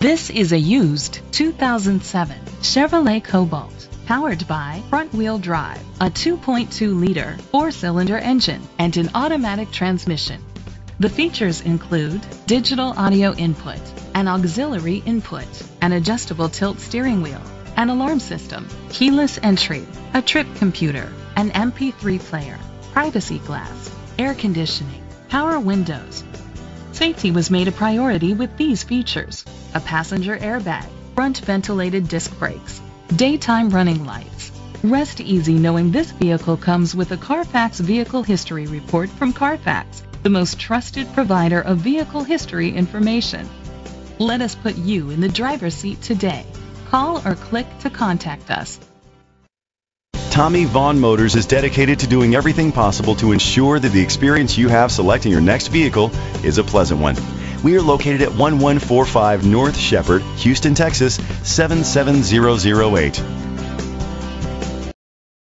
This is a used 2007 Chevrolet Cobalt powered by front-wheel drive, a 2.2-liter four-cylinder engine, and an automatic transmission. The features include digital audio input, an auxiliary input, an adjustable tilt steering wheel, an alarm system, keyless entry, a trip computer, an MP3 player, privacy glass, air conditioning, power windows. Safety was made a priority with these features. A passenger airbag, front ventilated disc brakes, daytime running lights. Rest easy knowing this vehicle comes with a Carfax Vehicle History Report from Carfax, the most trusted provider of vehicle history information. Let us put you in the driver's seat today. Call or click to contact us. Tommie Vaughn Motors is dedicated to doing everything possible to ensure that the experience you have selecting your next vehicle is a pleasant one. We are located at 1145 North Shepherd, Houston, Texas 77008.